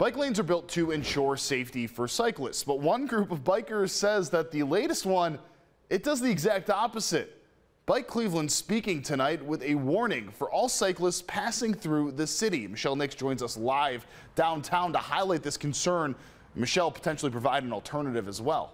Bike lanes are built to ensure safety for cyclists, but one group of bikers says that the latest one, it does the exact opposite. Bike Cleveland speaking tonight with a warning for all cyclists passing through the city. Michelle Nix joins us live downtown to highlight this concern. Michelle potentially provide an alternative as well.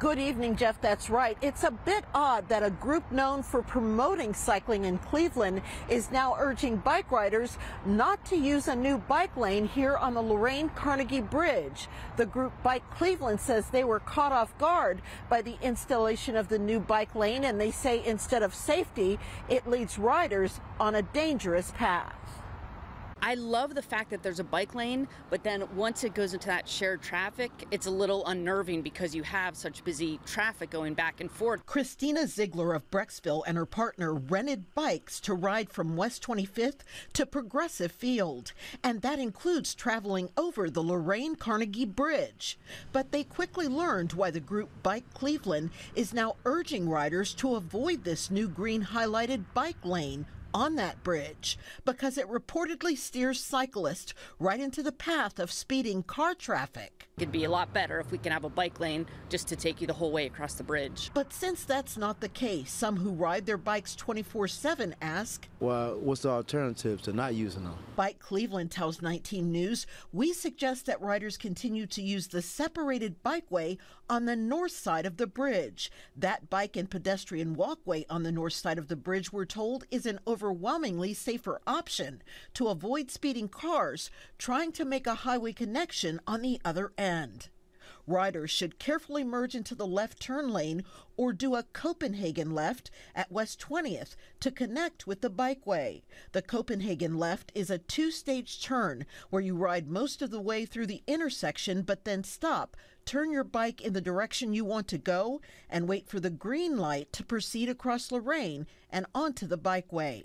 Good evening, Jeff. That's right. It's a bit odd that a group known for promoting cycling in Cleveland is now urging bike riders not to use a new bike lane here on the Lorain Carnegie Bridge. The group Bike Cleveland says they were caught off guard by the installation of the new bike lane, and they say instead of safety, it leads riders on a dangerous path. I love the fact that there's a bike lane, but then once it goes into that shared traffic, it's a little unnerving because you have such busy traffic going back and forth. Christina Ziegler of Brecksville and her partner rented bikes to ride from West 25th to Progressive Field, and that includes traveling over the Lorain Carnegie Bridge. But they quickly learned why the group Bike Cleveland is now urging riders to avoid this new green highlighted bike lane on that bridge because it reportedly steers cyclists right into the path of speeding car traffic. It'd be a lot better if we can have a bike lane just to take you the whole way across the bridge. But since that's not the case, some who ride their bikes 24 7 ask, Well, what's the alternative to not using them? Bike Cleveland tells 19 News, we suggest that riders continue to use the separated bikeway on the north side of the bridge. That bike and pedestrian walkway on the north side of the bridge, we're told, is an overwhelmingly safer option to avoid speeding cars trying to make a highway connection on the other end. Riders should carefully merge into the left turn lane or do a Copenhagen left at West 20th to connect with the bikeway. The Copenhagen left is a two stage turn where you ride most of the way through the intersection but then stop, turn your bike in the direction you want to go, and wait for the green light to proceed across Lorain and onto the bikeway.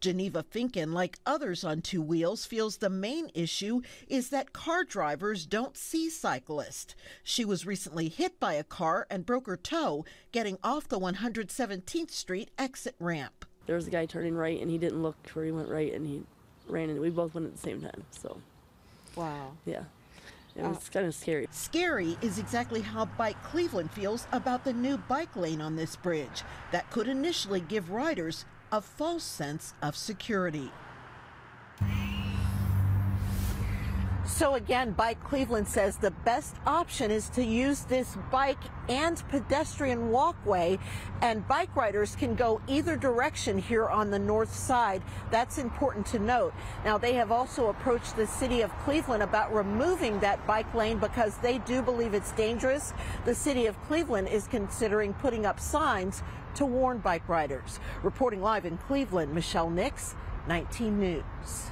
Geneva Finken, like others on two wheels, feels the main issue is that car drivers don't see cyclists. She was recently hit by a car and broke her toe getting off the 117th Street exit ramp. There was a guy turning right and he didn't look where he went right and he ran and we both went at the same time. So, wow. Yeah. It was uh, kind of scary. Scary is exactly how Bike Cleveland feels about the new bike lane on this bridge that could initially give riders a false sense of security. So again, Bike Cleveland says the best option is to use this bike and pedestrian walkway and bike riders can go either direction here on the north side. That's important to note. Now they have also approached the city of Cleveland about removing that bike lane because they do believe it's dangerous. The city of Cleveland is considering putting up signs to warn bike riders. Reporting live in Cleveland, Michelle Nix, 19 News.